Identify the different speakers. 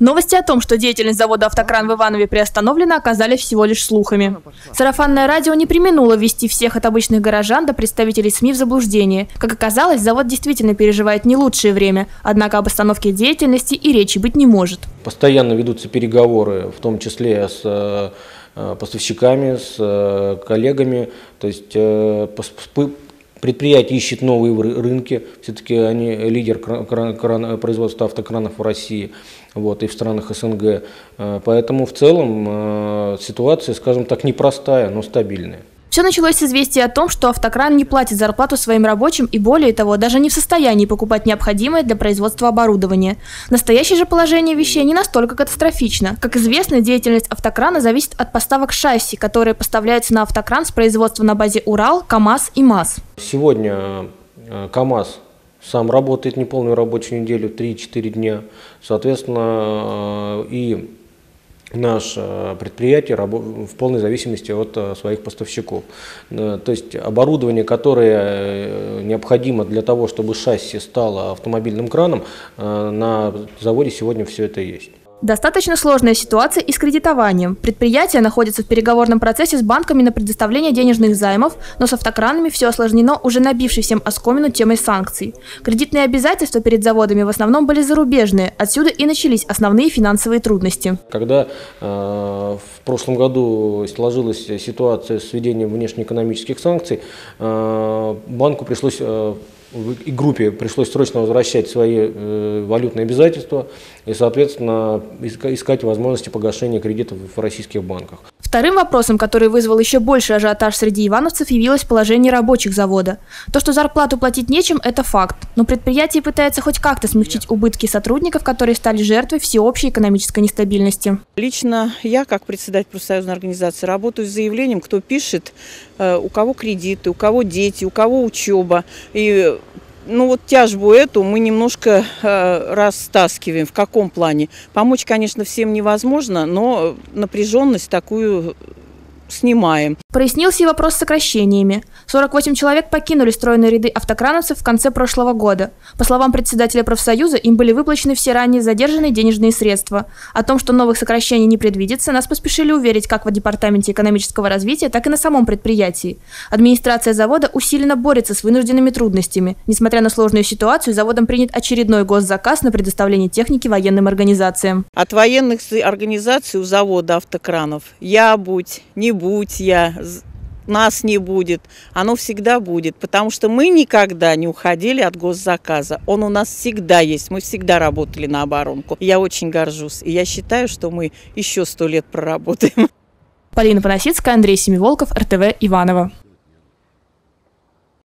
Speaker 1: Новости о том, что деятельность завода «Автокран» в Иванове приостановлена, оказались всего лишь слухами. Сарафанное радио не применуло ввести всех от обычных горожан до представителей СМИ в заблуждение. Как оказалось, завод действительно переживает не лучшее время, однако об остановке деятельности и речи быть не может.
Speaker 2: Постоянно ведутся переговоры, в том числе с э, поставщиками, с э, коллегами, то есть э, Предприятие ищет новые рынки, все-таки они лидер производства автокранов в России вот, и в странах СНГ. Э, поэтому в целом э, ситуация, скажем так, непростая, но стабильная.
Speaker 1: Все началось с известия о том, что автокран не платит зарплату своим рабочим и более того, даже не в состоянии покупать необходимое для производства оборудования. Настоящее же положение вещей не настолько катастрофично. Как известно, деятельность автокрана зависит от поставок шасси, которые поставляются на автокран с производства на базе Урал, КАМАЗ и МАЗ.
Speaker 2: Сегодня э, КАМАЗ сам работает неполную рабочую неделю, 3-4 дня. Соответственно, э, и наше предприятие в полной зависимости от э, своих поставщиков. Э, то есть оборудование, которое э, необходимо для того, чтобы шасси стало автомобильным краном, на заводе сегодня все это есть.
Speaker 1: Достаточно сложная ситуация и с кредитованием. Предприятие находится в переговорном процессе с банками на предоставление денежных займов, но с автокранами все осложнено уже набившей всем оскомину темой санкций. Кредитные обязательства перед заводами в основном были зарубежные, отсюда и начались основные финансовые трудности.
Speaker 2: Когда э, в прошлом году сложилась ситуация с введением внешнеэкономических санкций, э, банку пришлось э, и группе пришлось срочно возвращать свои э, валютные обязательства и, соответственно, искать возможности погашения кредитов в российских банках.
Speaker 1: Вторым вопросом, который вызвал еще больше ажиотаж среди ивановцев, явилось положение рабочих завода. То, что зарплату платить нечем, это факт. Но предприятие пытается хоть как-то смягчить убытки сотрудников, которые стали жертвой всеобщей экономической нестабильности.
Speaker 3: Лично я, как председатель профсоюзной организации, работаю с заявлением, кто пишет, э, у кого кредиты, у кого дети, у кого учеба. И ну вот тяжбу эту мы немножко э, растаскиваем. В каком плане? Помочь, конечно, всем невозможно, но напряженность такую снимаем.
Speaker 1: Прояснился и вопрос с сокращениями. 48 человек покинули стройные ряды автокрановцев в конце прошлого года. По словам председателя профсоюза, им были выплачены все ранее задержанные денежные средства. О том, что новых сокращений не предвидится, нас поспешили уверить как в Департаменте экономического развития, так и на самом предприятии. Администрация завода усиленно борется с вынужденными трудностями. Несмотря на сложную ситуацию, заводом принят очередной госзаказ на предоставление техники военным организациям.
Speaker 3: От военных организаций у завода автокранов я будь, не будь я, нас не будет, оно всегда будет, потому что мы никогда не уходили от госзаказа. Он у нас всегда есть, мы всегда работали на оборонку. Я очень горжусь, и я считаю, что мы еще сто лет проработаем.
Speaker 1: Полина Поносицкая, Андрей Семиволков, РТВ Иваново.